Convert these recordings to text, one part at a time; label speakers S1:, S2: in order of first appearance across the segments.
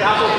S1: Hazel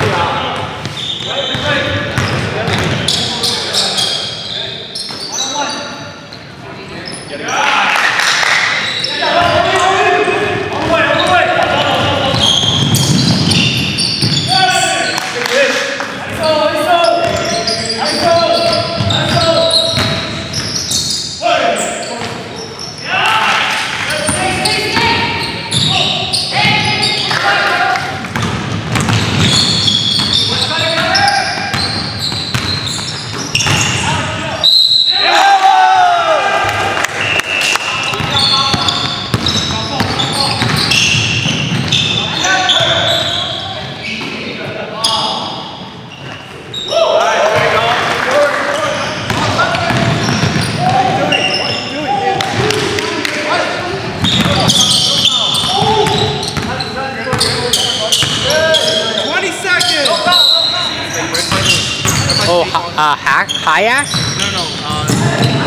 S1: Oh, uh, hack, Hayak?
S2: No, no. Uh,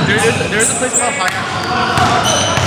S2: there, there's, there's a place called Hayak.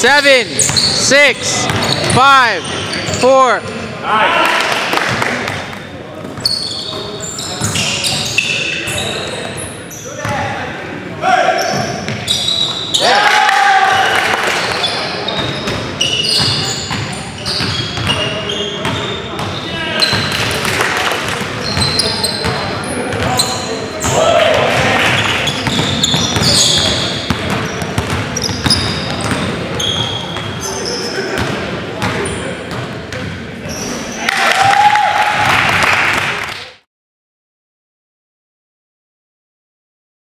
S1: Seven, six, five, four,
S2: Nice.